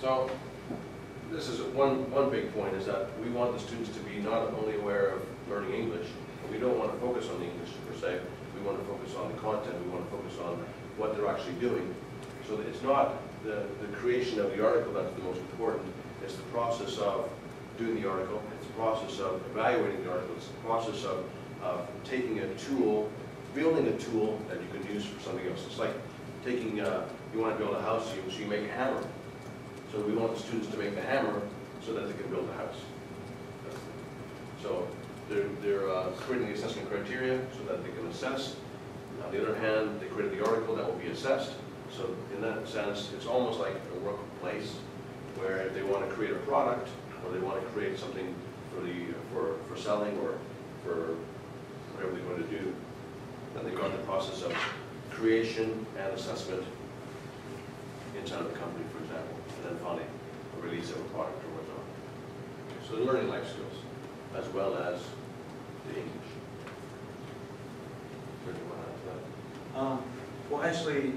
So, this is one, one big point, is that we want the students to be not only aware of learning English, we don't want to focus on the English per se, we want to focus on the content, we want to focus on what they're actually doing. So it's not the, the creation of the article that's the most important, it's the process of doing the article, it's the process of evaluating the article, it's the process of, of taking a tool, building a tool that you can use for something else. It's like taking, uh, you want to build a house, you- so you make a hammer. So we want the students to make the hammer so that they can build a house. So they're, they're uh, creating the assessment criteria so that they can assess. On the other hand, they created the article that will be assessed. So in that sense, it's almost like a workplace where if they want to create a product or they want to create something for the, for, for selling or for whatever they want to do, then they go through the process of creation and assessment inside of the company, for example, and then finally a release of a product or whatnot. So learning life skills as well as the English. Um, Well, actually,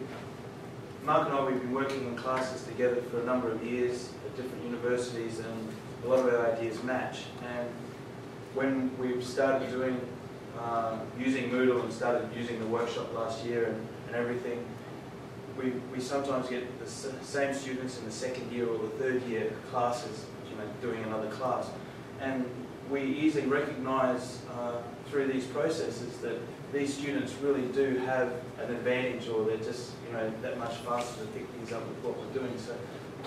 Mark and I, we've been working on classes together for a number of years at different universities, and a lot of our ideas match. And when we've started doing, uh, using Moodle and started using the workshop last year and and everything, we, we sometimes get the same students in the second year or the third year classes, you know, doing another class. And we easily recognize uh, through these processes that these students really do have an advantage or they're just, you know, that much faster to pick things up with what we're doing. So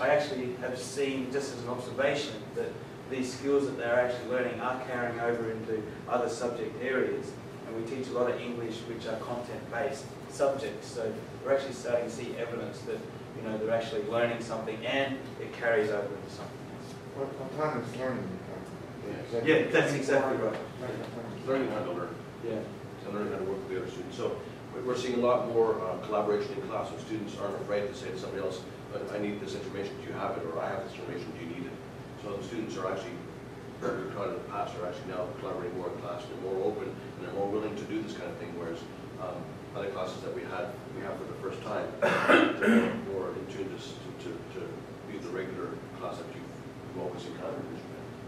I actually have seen, just as an observation, that these skills that they're actually learning are carrying over into other subject areas. And we teach a lot of English which are content-based subjects. So we're actually starting to see evidence that, you know, they're actually learning something and it carries over into something else. What, autonomous learning. is that- Yeah, that's exactly right. Learning how to learn. Yeah. and learning how to work with the other students. So we- we're seeing a lot more uh, collaboration in class, so students aren't afraid to say to somebody else, "But I need this information, do you have it, or I have this information, do you need it? So the students are actually, very proud of the past, are actually now collaborating more in class, they're more open, and they're more willing to do this kind of thing, whereas um, other classes that we had, we have for the first time, more in tune to, to, to- be the regular class that you've always encountered.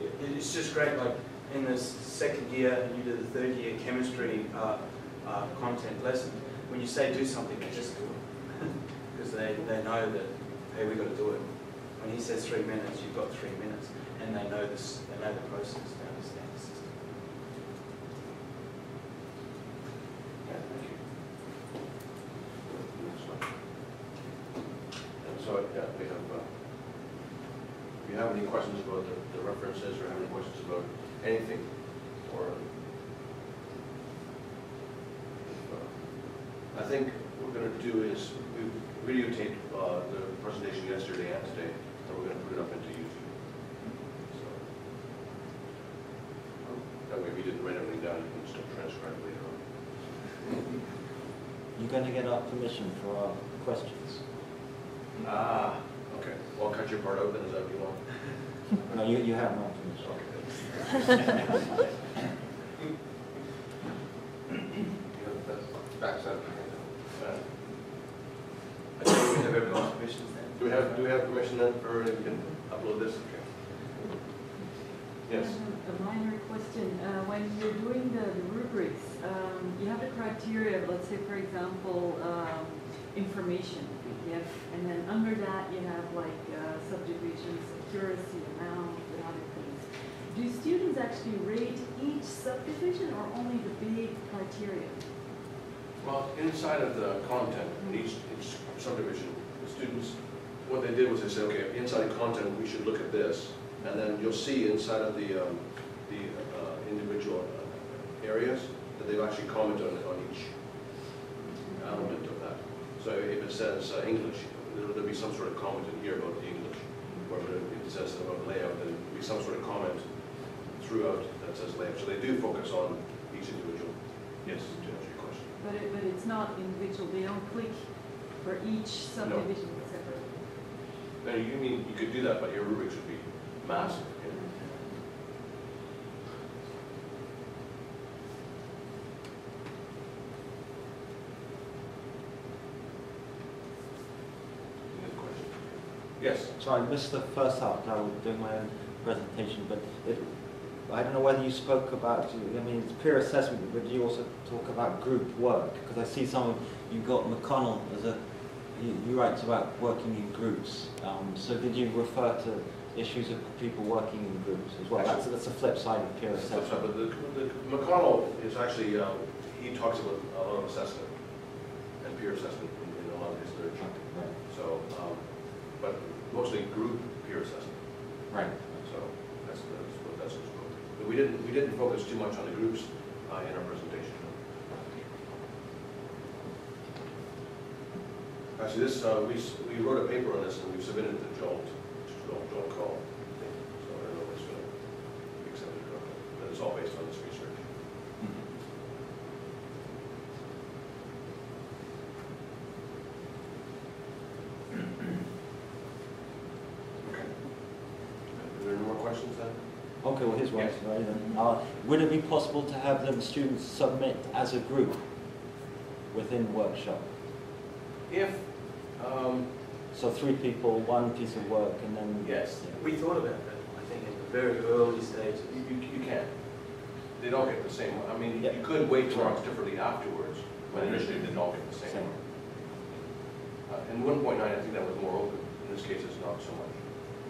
It- It's just great, like, in the second year, and you did the third year chemistry uh, uh, content lesson, when you say do something, they just do it. Because they, they know that, hey, we've got to do it. When he says three minutes, you've got three minutes, and they know this, they know the process, they understand the system. Thank you. Next one. And so, yeah, we have, uh, if you have any questions about the the references or have any questions about anything, or uh, I think what we're gonna do is, we videotaped uh, the presentation yesterday and today, we're gonna put it up into YouTube. So That way, if you didn't write everything down, you can still transcribe later on. You're going to get our permission for our questions. Ah, okay. Well, cut your part then, is that what you want? No, you, you have my permission. Okay. Backside. Uh, I think we have everyone's permissions then. Do we have, do we have permission then for, we can upload this? Okay. Yes. A minor question, uh, when you're doing the the rubrics, um, you have the criteria, let's say, for example, um, information, yes, and then under that, you have like uh, subdivisions, accuracy, amount, and other things. Do students actually rate each subdivision or only the big criteria? Well, inside of the content, in each, each subdivision, the students, what they did was they said, okay, inside content, we should look at this. And then you'll see inside of the, um, the uh, individual uh, areas that they've actually commented on, on each element of that. So if it says uh, English, there'll there'll be some sort of comment in here about the English. Or if it says about layout, then there'll be some sort of comment throughout that says layout. So they do focus on each individual. Yes, to answer your question. But it, but it's not individual, they don't click for each subdivision separately. Now, you mean, you could do that, but your rubrics would be massive. Yes. So I missed the first half, I was doing my own presentation, but it, I don't know whether you spoke about, I mean, it's peer assessment, but you also talk about group work? Because I see some you got McConnell as a, he, he writes about working in groups. Um, so did you refer to issues of people working in groups as well? That's, that's the flip side of peer assessment. But the, the McConnell is actually, uh, he talks about a lot of assessment and peer assessment in, in a lot of his literature. Right, So, um, but mostly group peer assessment. right. So that's, that's what that's. But we didn't, we didn't focus too much on the groups uh, in our presentation. Actually, this, uh, we, we wrote a paper on this and we've submitted it to JALT, to JALT, JALT CALL. So I don't know if it's going to be accepted or not, but it's all based on this research. Okay. Are there any more questions then? Okay, well, here's one, Yes. right, then. Uh, would it be possible to have them students submit as a group within workshop? If, um, So three people, one piece of work, and then... Yes. We thought about that, I think, at the very early stages. you, you you can. They don't get the same, I mean, Yeah. you could weight the marks differently afterwards, but initially they don't get the same. Same. Uh, In one point nine, I think that was more open, in this case, it's not so much.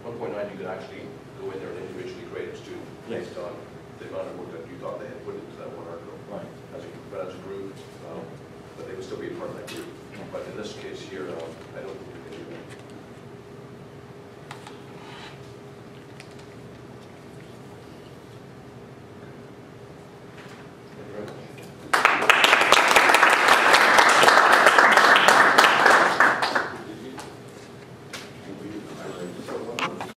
One point nine, you could actually go in there and individually grade a student Yes. based on the amount of work that you thought they had put into that one article. Right. As a, but as a group, um, but they would still be a part of that group. But in this case here, um, I don't,